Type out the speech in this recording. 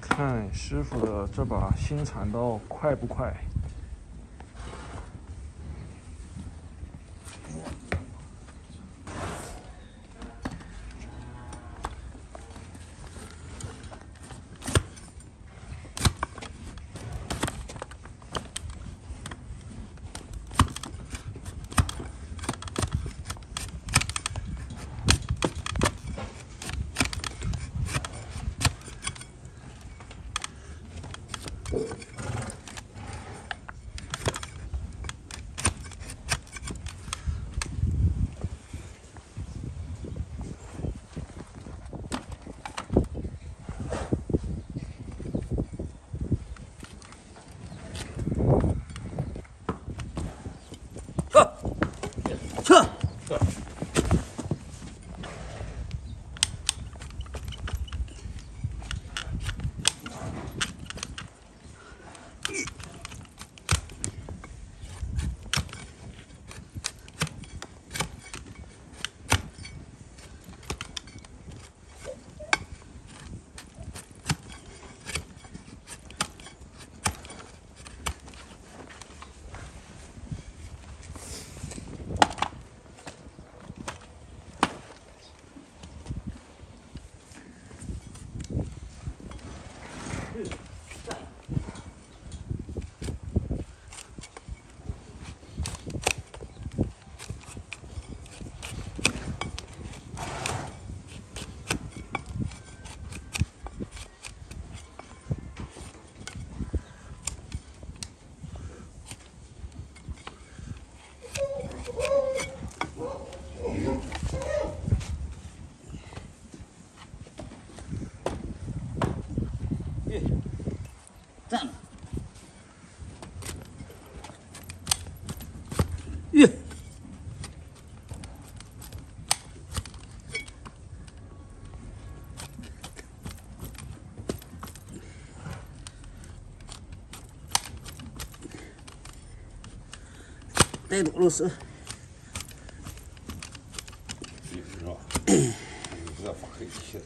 看师傅的这把新铲刀快不快？站了。耶！带多了是。是吧？你不要发黑气。